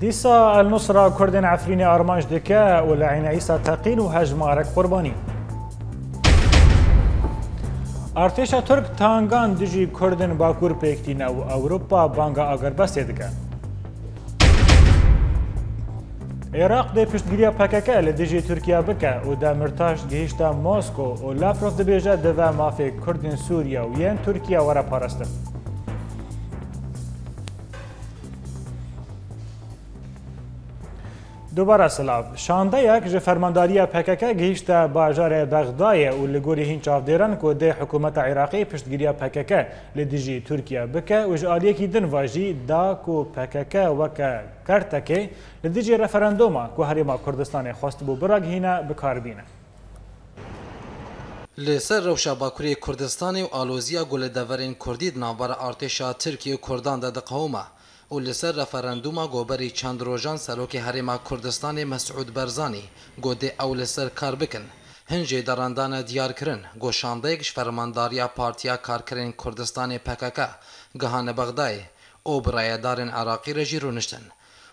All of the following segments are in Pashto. دیسا النصرة کردن عفرین آرمانج دکا و لعین عیسا تقین و هجمارک قربانی ارتشا ترک تانگان دجی کردن باکور پیکتین و اوروپا بانگا اگر بسته دکن عراق د پشتګیریا پککه له دجی ترکیه بکه او د مرتاش گهشتا ماسکو او لاپروف د بیجه د و مافی کردن سوریه و یان ترکیه ورا پارسته دوباره سلاف شانده یک جه فرمانداری پکک گهیشته باجار بغدای و لگوری هین چافدیرن که ده حکومت عراقی پشتگیری پکک لدیجی ترکیه بکه و جالیه که دن واجی دا که پکک وکه کرتکه لدیجی رفرندوما که هریما کردستان خواست بو براگ هینه بکار بینه لسر روشا باکوری کردستان و آلوزیا گل دورین کردید نابر ارتشا ترکیه کردان ده قومه او لسر رفراندوما گوبری چند روژان سلوک حرم کردستان مسعود برزانی گوده او لسر کار بکن هنجی دراندان دیار کرن گوشاندهیش فرمانداریا پارتیا کارکرین کردستان پکک گهان بغدای او برایدارن عراقی رجی رونشتن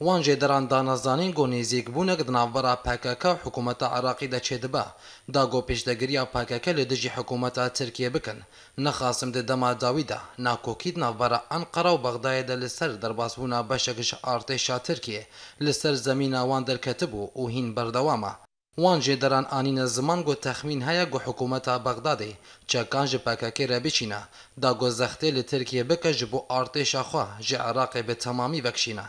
وان جدران دانا زانین گو نزیک بونه که دناورا پاکاکا حکومت عراقی دا چه دبا دا گو پیشدگریا پاکاکا لدجی حکومت ترکیه بکن نخاسم ده دما داوی دا ناکوکی دناورا انقره و بغدای دا لسر درباس بونا بشکش ارتشا ترکیه لسر زمین وان در کتبو و هین بردواما وان جدران آنین زمان گو تخمین هیا گو حکومت بغدادی چکان جه پاکاکی را بچینا دا گو زخته لترکیه بکا جبو ارتشا خواه جه عراقی به تمامی وکشینا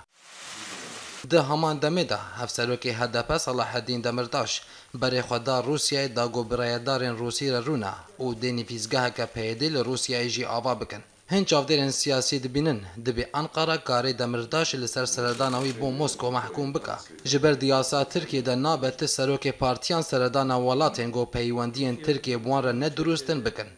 د همان دمه ده افسرو کې هدف صلاح الدین دمرداش برې خدا روسیه د ګوبرایدارن روسی رونه او د نفیزګه کې پیدل روسیه یې آوا بکن هند چاودرین سیاسی دبینن دبی انقره کاری دمرداش لسر سردانوی بو موسکو محکوم بکا جبر دیاسا ترکیه ده نابت سروک پارتیان سردان ولاتین گو پیوندین ترکیه بوان را ندروستن بکن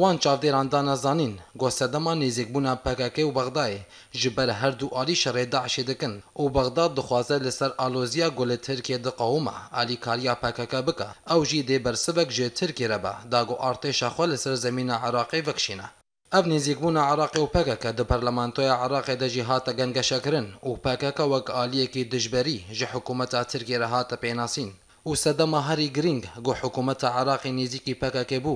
وان چاودێران دانەزانین گۆسەدەما نێزێکبوونا پەکەکەی و بەغدای ji ber her du alîşê rê daişê dikin û Bexdad dixwaze li ser aloziya golê Tirkiye diqawma alîkariya pekeke bike ew jî dê bersivek ji Tirkiye re be dago artêşa xwe li ser zemîna Iraqê vekişîne. Ev nêzîkbûna Iraqê û pekeke di parlamentoya Iraqê de jî hate gengeşekirin û pekeke wek aliyekî dijberî ji hikûmeta Tirkiye re hate pênasîn. Usama Harry Gring go hukumeta Iraqê nêzîkî PKK bû,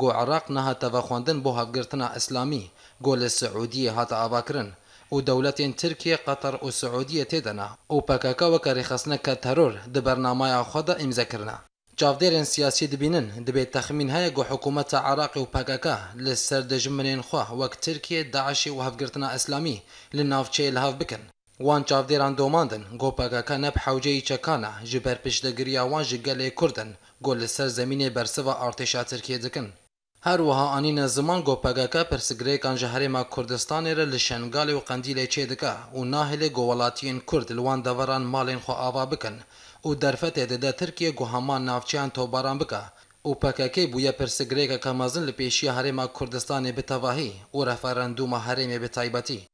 go Iraq nehat tevexwandin bo hevgirtina Islamî, go li Siûdiyê hat avakirin. û dewletên Tirkiye Qetar û Siûdiyê têdana û PKK weke rêxistneke teror di bernamaya xwe de îmzekirina. Çavdêrên siyasî dibînin dibê texmîn heye got hikûmeta Iraqê û PKK li ser dijminên xwe wek Tirkiye, Daişê û hevgirtina Eslamî li navçeyê li hev bikin. وان چاودێران دۆماندن گۆپەکەکە نەب حوجەی چەکانە ji ber piştgiriya wan ji gelê Kurdin گل li ser zemînê bersiva artêşa Tirkiye dikin. Herwiha anîne ziman gopegeke pirsigirêkan ji herêma Kurdistanê re li şengalê û qendîlê çê dike û nahêlê gowelatiyên Kurd li wan deveran malên xwe ava bikin û derfetê dide Tirkiye guhaman navçeyan tobaran bike. û pekekê bûye pirsigirêkeke mezin li pêşiya herêma Kurdistanê bitevahî û referendûma herêmê bi taybetî.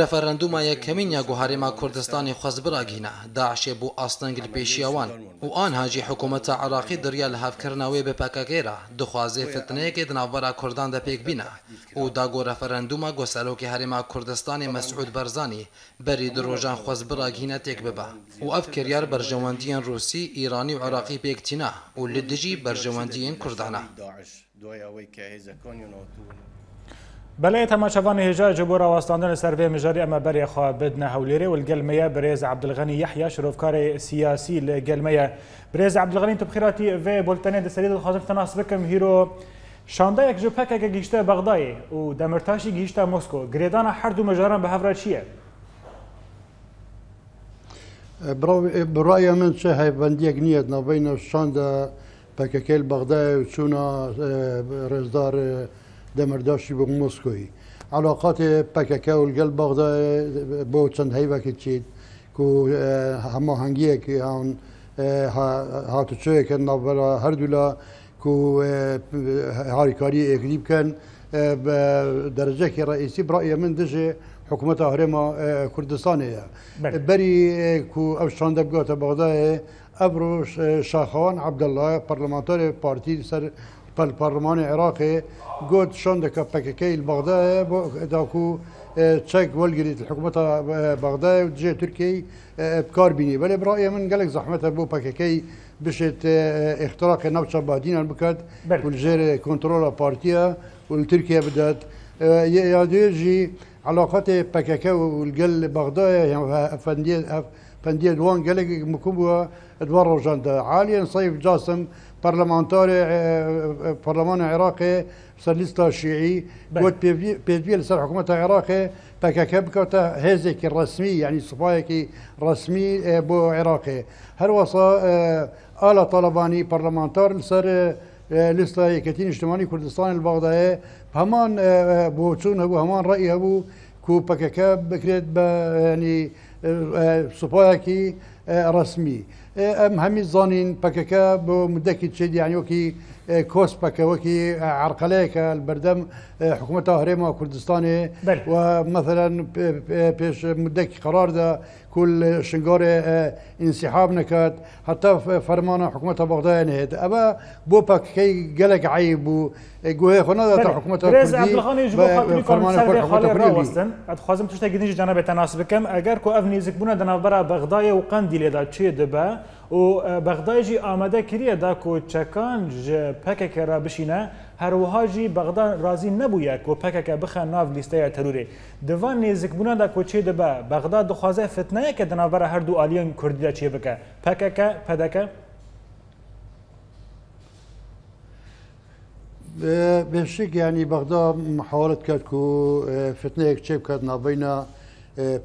رەفەرەندوما یەکەمین یاگوهارێما کوردستانی خەزبراگینا داعشێ بوو ئاستەنگل پێشیاوان و ئان هاجی حکوومەتە عراقی دەریا لە هەفکردنەوەی بەپاکەگەێرا دخوازێ فتنەیەکی دناوبەرا کوردان دەپێک بینە و داگۆ رەفەرەندوما گۆسەلۆکی هەرێما کوردستانی مەسعود بەرزانی بەری درۆژان خۆزبراگینە تێک ببە و ئەف کریار بەرژەوەندیان رووسی ئیرانی و عراقی پێکتینا و لە دژی بەرژەوەندیان کوردانە. بلاي تماشافاني هجا جبورا واستاندن سيرفي مجاري اما بري خا بدنا هوليري والقلمية بريز عبد الغني يحيى شروف كاري سياسي للقلمية بريز عبد الغني تبخيراتي في بولتاني دي سريد الخازم تناس بكم هيرو شاندايك جو بكا جيشتا بغداي ودمرتاشي جيشتا موسكو غريدانا حردو مجاران بهافرا شيا برايا من شهي بانديك نيت نبين شاندا بكا كيل بغداي وشونا اه، رزدار أه دەمەرداشی بۆ مۆسکۆی علااقاتی پەکەکە و گەل باغدا بۆ چەند هەیوەکی چیت و هەمە هەنگیەکی هاون هاتوچۆیەکە ناوبەرە هەردوولا و هاریکاری ئێگری بکەن بە دەرجەکی ڕئیسی بڕە من دژێ حکوومەتە هەرێمە کوردستانەیە بەری ئەو شان دەبگاتە بەغدایە ئەبرۆ شاخەوان عبدله پەرلەمانتۆری پارتی سەر بالبرلمان العراقي قلت شلون دك بكيكي داكو تشيك اه، والجريد الحكومة اه، بغداد وتجي تركي بكاربيني بل برأيي من قالك زحمتها بو بكيكي بشت اه، اختراق نبشة بهدين المكاد والجير كنترول بارتيا والتركيا بدات يا ديجي علاقات بكيكي والجل بغداد يعني پندیه دوان گلک مکوم ادوار روشند عاليا صيف جاسم برلمانتاري برلمان عراقي سلستا شيعي قلت بيفي لسر حكومة عراقي بككبكة هزك الرسمي يعني صفايك رسمي بو عراقي هل وصا آلة طالباني برلمانتار لسر لسلا يكتين اجتماعي كردستان البغدادي همان بوتون هبو همان رأي هبو كو بككب بكريت يعني سوپایەکی ڕسمی اه، اه، ئەم هەمی زانین پەکەکە بۆ مدەکی چێت یانیۆکی إيه، كوسبا وكي آه، عرقليك البردم آه، حكومة هريمة كردستان ومثلا بيش مدك قرار ده كل شنغار آه، انسحاب نكات حتى فرمان حكومة بغداد نهت أبا بوبك كي قلق عيب وقوه خونا ده حكومة كردي فرمان حكومة خوازم ادخوازم تشتاقينيش جانب تناسبكم اگر كو افنيزك بنا دنابرا بغداية بغداد وقنديل ده چه دبا و بغدای جی آماده کریه دا کو چکان ج پکک را بشینه هر وها جی بغداد راضی نبویه کو پکک بخه ناو لیسته تروری دوان نزک بونه دا کو چه دبه بغداد دخوازه فتنه که دنابر هر دو آلیان کردی دا چه بکه پکک پدک بشک یعنی بغدا محاولت کرد کو فتنه یک چه بکد ناوینا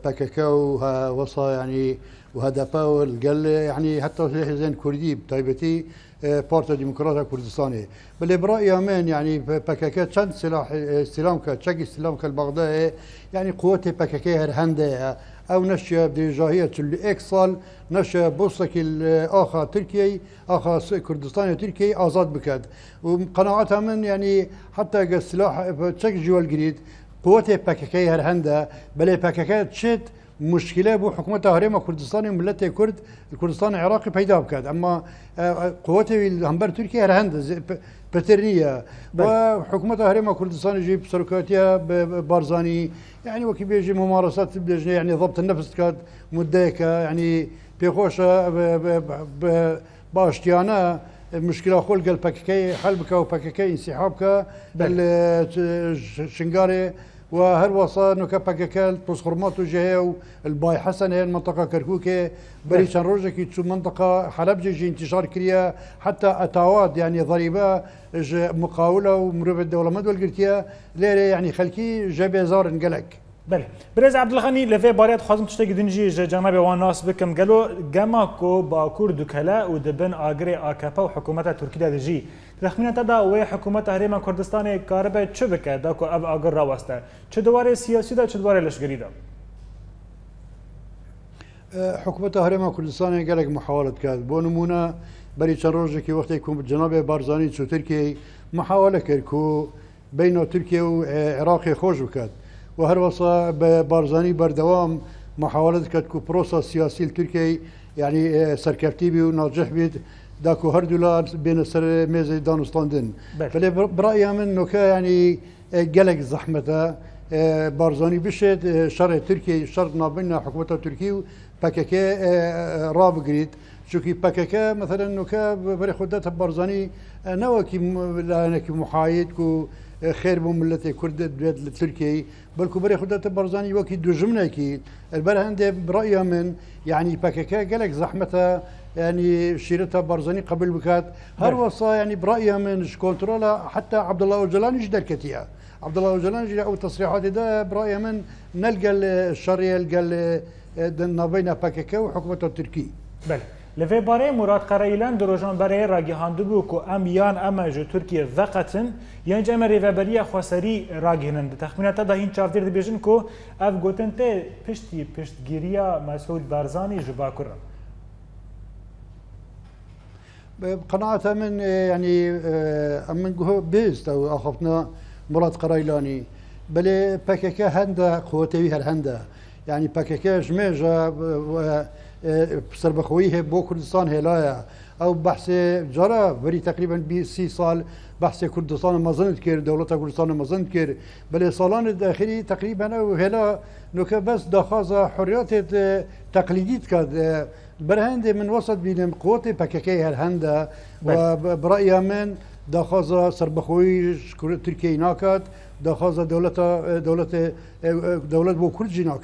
پکک و وصا یعنی وهذا باول قال يعني حتى زين كردي بطيبتي آه، بارتا ديمقراطيه كردستاني بل برأيي أمان يعني باكاكات شان سلاح استلامك آه، تشاك استلامك البغداد يعني قوات باكاكي هرهندا أو نشا بجاهية اللي إكسال نشا بوسك الآخا تركي آخا كردستاني تركي آزاد بكاد وقناعتها من يعني حتى السلاح تشاك آه، جوال جريد قوات باكاكي هرهندا بل باكاكات تشد مشكله بو حكومه هرم كردستان ملت كرد كردستان عراقی پیدا بكاد اما آه، قوات الهمبر تركيا رهند بترية بترنيه وحكومه هرم كردستان جيب سركاتيا بارزاني يعني وكي بيجي ممارسات بيجي يعني ضبط النفس كاد مدايكا يعني بيخوش باشتيانا مشكلة خلق الباككي حلبك وباككي انسحابك آه، شنقاري وهروسا نوکە پەکەکە پسخڕمات و ژەیە و البای حەسەن هەیە منطقه کەرکووکێ بەری چەند ڕۆژێکی چوو منطقه حەلبجێژی انتشار کریە حتا ئەتاوات یعنی ضریبە مقاولە و مرۆڤێت دەوڵەمە وەرگرتە لێرە يعني خلكي ژە زار نقلك بله برز عبدالغنی لفه باریت خوازم تشته گدنجی جناب وان ناس بکم گلو گما کو با کورد کلا و دبن آگری آکپا و حکومت ترکی ده دجی تخمینه دا و حکومت هریما کردستان کاربه چه بکه دا کو اب آگر را واسطه چه دواره سیاسی دا چه دواره لشگری دا حکومت هریما کردستان گلک محاولت کرد بو نمونه بری چند روزه که وقتی که جناب بارزانی چو ترکیه محاوله کرد که بین ترکیه و عراق خوش بکد و هەروەسا بە بارزانانی بەردەوام مححاولت کرد و پرۆسا سیاسی تورکی یعنی اه، سەرکەفتیبی و ناجح بیت داکو هەردوولا بێنە سەر مێزی دانوستاندن بەێ برایە من نوکە ینی اه، گەلێک زەحمەتە اه، بارزانانی بشێت شر تورکی شەر نابنە حکوومەتە تورکی و پەکەکە ڕابگریت. چونکی پکەکە مثلەن نوکە بەری خوددەتە بەرزانی نەوەکی لایەنێکی محایت و خير بو ملت كرد دوت التركي بلكو بري خدات برزاني وكي دو جمنكي البرهندي برأي من يعني باكاكا قالك زحمتها يعني شيرتها برزاني قبل بكات هر نعم. وصا يعني برأي من شكونترولا حتى عبد الله وجلاني جدر كتيا عبد الله وجلاني او تصريحات ده برأي من نلقى الشر يلقى ما بينا باكاكا وحكومة التركي بله لفه باره مراد قرایلان دروژان برای راگیهاندو بو که ام یان ام جو ترکیه وقتن یعنی ام ریوبری خواسری راگیهنند تخمینه تا دا هین چافتیر دی بیجن که اف گوتن ته پشتی پشتگیریا مسعود برزانی جبا کرن بقناعة من يعني من جهو بيز أو أخفنا مراد قريلاني بل باكاكا هندا قوتي هالهندا يعني باكاكا جميجة آه، سربخويه بو كردستان هلايا او بحث جرا جارە تقريبا بي سي سال بحث كردستان مزند كير دەوڵەتە كردستان مزند كير بل سالان داخلی تقريبا او هلا نوکە بس دخاز حريات تەقلیدیت کات برهند من وەسەت بینم قوتی پەکەکەی هەرهەندە بڕە من دخاز تركي ناكات دخاز تورکی ناکات داخوازە بو بۆ کوردجی بل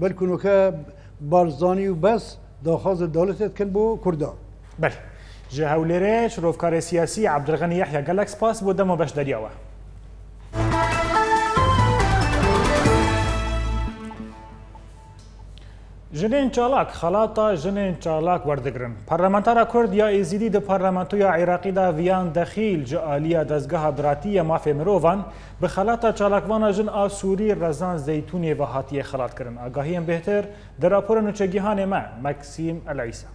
بەلکوونەکە بارزانی و بس داخواز دولتت کن بو کردا بله جهولره شروفکار سیاسی عبدالغنی یحیی گلکس پاس بوده ما باش دریاوه ژنێن چالاک خەڵاتە ژنێن چالاک وەردەگرن پەرلەمەنتارە کورد یا ئێزیدی دە پەرلەمەنتویا عێراقیدا ڤیان دەخیل جە ئالیە دەستگەها دراتیە مافێ مرۆڤان بە خەلاتە چالاکوانە ژن ئاسووری ڕەزان زەیتونێ بە هاتیە خەڵاتکردن ئاگاهیان بهتر دەراپۆرە نوچەگیهانێ مە مەکسیم ئەلایسا.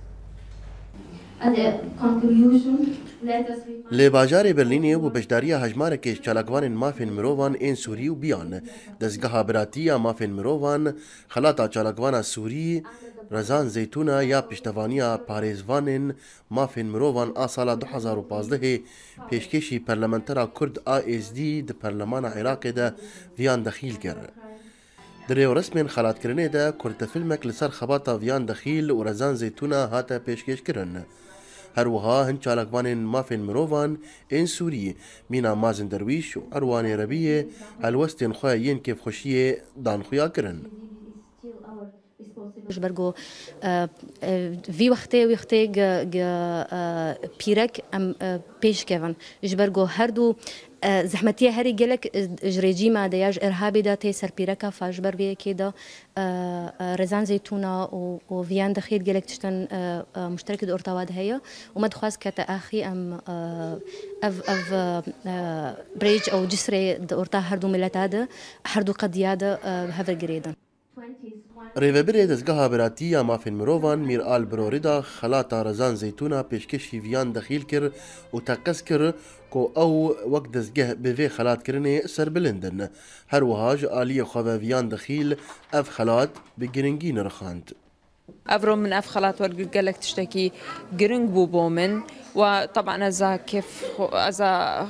لە باژارێ برلینێ و بەشداریە هەژمارەکەش چالاکوانن مافێن مرۆڤان ئێن سووری و بیان دەستگەها براتیە مافێن مرۆڤان خەلاتا چالاکوانە سووری ڕزان زەتونە یا پشتەوانیە پارێزوانن مافێن مرۆڤان ئاسالا 2015 پێشکەشی پەرلەمەنتەرا کورد ASD دە پەرلەمانە عێراقێدا ڤیان دەخیل کرد. درێوەڕسمێن خەلاتکردنێدا کورتە فیلمێک لەسەر خەباتە ڤیان دەخیل و ڕزان زەتونە هاتە پێشکەشکردن. هەروەها هەند چالاکبانێن مافێن مرۆڤان ئێن سووری مینا مازن دەرویش و ئەروانێ ڕەبیە هەلوەستێن خۆیان یەن کێفخۆشیە دانخویاکردن. ji ber got vî wextê wî xtê pîrek em pêşkevin ji ber got her dû زحمتیه هری گلک جریجی ما یاج ارهابی دا تیسر پیرکا فاجبر بیه که دا رزان زيتونة وفيان دخيل قالك تشتن مشتركة أورتاواد هي وما دخواز كتا أخي أم أف أف بريج أو جسري أورتا هردو ملتا دا هردو دا هذا قريدا ریوبری دزگاه براتی یا مافین مروان میر آل بروریدا خلات آرزان زیتونا پیشکشی ویان دخیل کر و تکس کر که او وقت دزگه بوی خلات کرنه سر بلندن هر وحاج آلی خواه ویان دخیل اف خلات به گرنگی نرخاند افرام من اف خلات ورگو گلک تشتکی گرنگ بو بومن و طبعا ازا کف ازا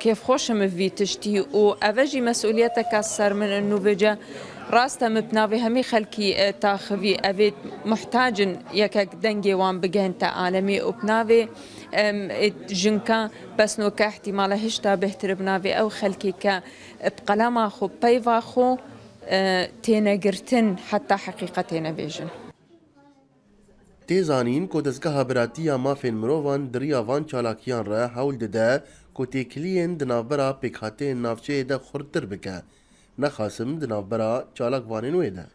كيف خوش مفي تشتي و أفجي مسؤوليتك كسر من أنه بجا راستا مبناوي همي خلكي آه، تاخذي أفيد محتاج يكك دنجي وان بجهن عالمي وبناوي جنكا بس نو كاحتمال هشتا بهتر بناوي أو خلكي كا بقلاما خو بيفا خو آه، تینا گرتن حتی حقیقت تینا بیجن تیزانین کو دستگاه براتیا مافین مروان دریا وان چالاکیان را حول دده ku têkiliyên di navbera pêkhateyên navçeyê de xurttir bike nexasim di navbera çalak vanên wê de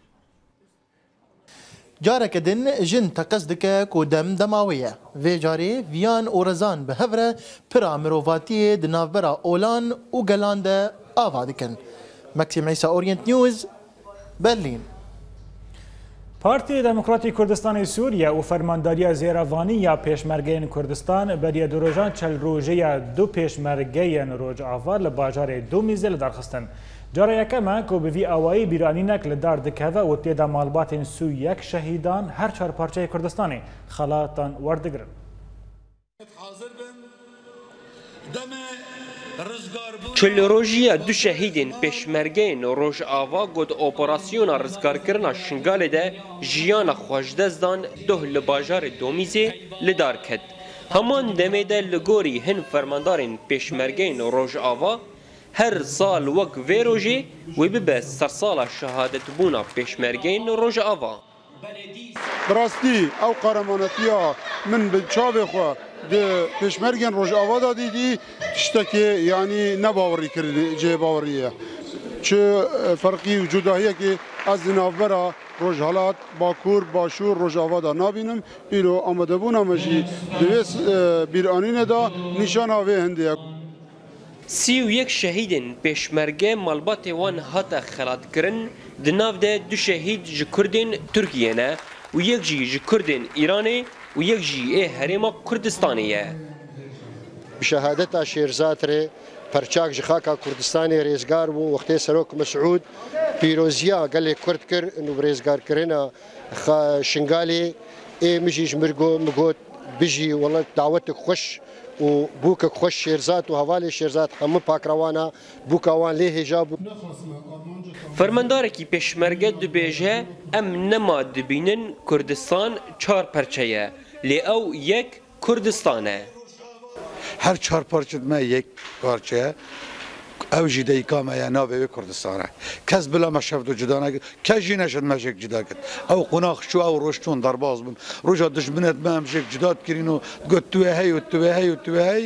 Careke din jin teqez dike ku dem dema wê ye. Vê carê viyan û rezan bi hev re pira mirovatiyê di navbera olan û gelan de ava dikin. Maxim Eysa Orient News, Berlin. پارتی دموکراتی کردستان سوریه و فرمانداری زیروانی یا پیشمرگین کردستان بری دروژان چل روژه دو پیشمرگین روج آوار لباجار دو میزه لدرخستن جاره یکمه که به وی اوایی بیرانینک لدار دکوه و تیدا مالبات سو یک شهیدان هر چهار پارچه کردستانی خلاتان وردگرن. چل روژیا دو شهیدین پشمرگین روژ آوا گود اپراسیون رزگار کرنا شنگال ده جیان خوشدزدان دوه لباجار دومیزی لدار کد همان دمه ده لگوری هن فرماندارین پشمرگین روژ آوا هر سال وک وی روژی وی ببه سرسال شهادت بونا پشمرگین روژ آوا براستی او قرمانتیا من به چاوه خواه پشمرگن روژاوا دا دیدی تشتکی یعنی نباوری کردی جه باوریه چه فرقی وجود هایی که از نافبرا روژهالات باکور باشور روژاوا دا نبینم ایلو آمده بونا مجی دویس بیرانین دا نشان آوه هندیه سی و یک شهیدن پشمرگه مالبات وان هاتا خلات کرن دناف ده دو شهید جکردن ترکیه نه و یک جی جکردن ایرانه و یک جی ای هرما کردستانیه شهادت شیرزاد ری پرچاک جخاکا کوردستانی ریزگار بوو وەختەی سەرۆک مەسعود پیرۆزیە گەلێک کورد کرد و ڕێزگارکردە شنگالی ئێمەژیش مرگۆ مگۆت بژی وڵە داوەتێک خوش و بووکە خۆش شێرزات و هەوالی شێرزات هەموو پاکراوانە بووکەوان لێ هێژا بوو. فەرمەندارێکی پێشمەرگە دبێژە ئەم نەما دبینن کوردستان چار پەرچەیە. لی او یک کردستانه هر چهار پارچه ما یک پارچه او جی دیکامه یا ناوی کردستانه کس بلا مشفت و جدا نگید کس جی نشد مشک جدا کرد او قناخ شو او روشتون در باز بون روشا دشمنت ما مشک جدا کرین و گد توی هی و توی هی و توی هی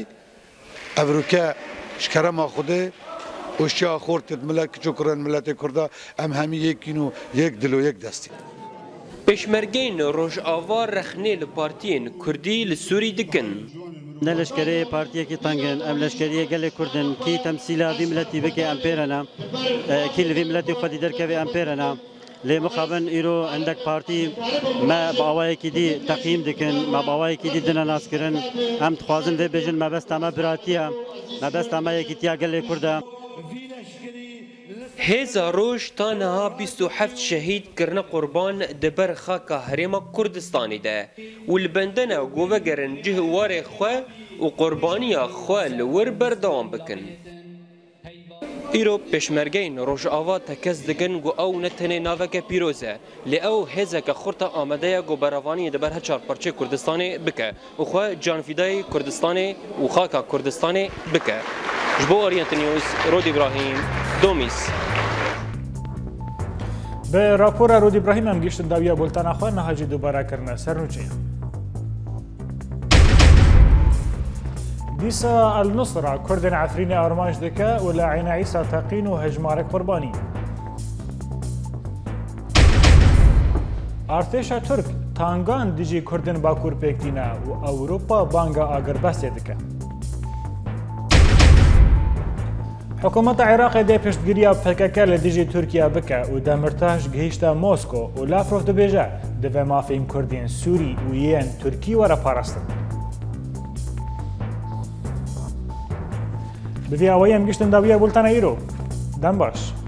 او رو که شکرم آخوده وشیا خورتت ملک چکرن ملت کرده ام همی یکین و یک دل و یک دستی پشمرگین روژاوا رخنه لپارتین کردی لسوری دکن نه لشکری پارتیه کی تنگن ام لشکری گل کردن کی تمثیل وی ملتی بک امپیرنا کی وی ملتی خودی درک وی امپیرنا لی مخابن ایرو عندك پارتی ما باوای کی دی تقییم دکن ما باوای کی دی دنا ناس کرن هم تخوازن وی بجن ما بس تمام براتیه ما بس تمام یکی تیا گل کرده هزا روش تانها 27 شهید کرن قربان دبر خاکا هرما کردستانی ده و البندن گوه گرن جهوار خواه و قربانی خواه لور بردوام بکن ایرو پشمرگین روش آوا تکز دگن گو او نتنه ناوک پیروزه لی او هزه که خورتا آمده گو براوانی دبر هچار پرچه کردستانه بکه و خواه جانفیدای کردستانه و خاکا کردستانه بکه جبو اورینت نیوز رود ابراهیم دومیس Bi rapora Rûdî Brahîm em gihîştin dawiya bultana xwe niha jî dubara kirine ser nûçeyan. Dîsa El Nusra Kurdên Efrînê armanc dike û li Eyna Îsa Teqîn û hejmarê qurbanî. Artêşa Türk tangan dijî Kurdên Bakur pêkîne û Ewropa banga agirbestê dike. حکوومەتە عێراقی دێ پشتگیریا پەکەکە لە دژی تورکیا بکە و دەمرتاش گەیشتە مۆسکۆ و لافرۆف دەبێژە دەبێ مافیم کوردین سووری و یەن تورکی وەرە پاراستن. بڤیاوەیەم گشتن داویە بولتانە ئیرۆ دەم باش.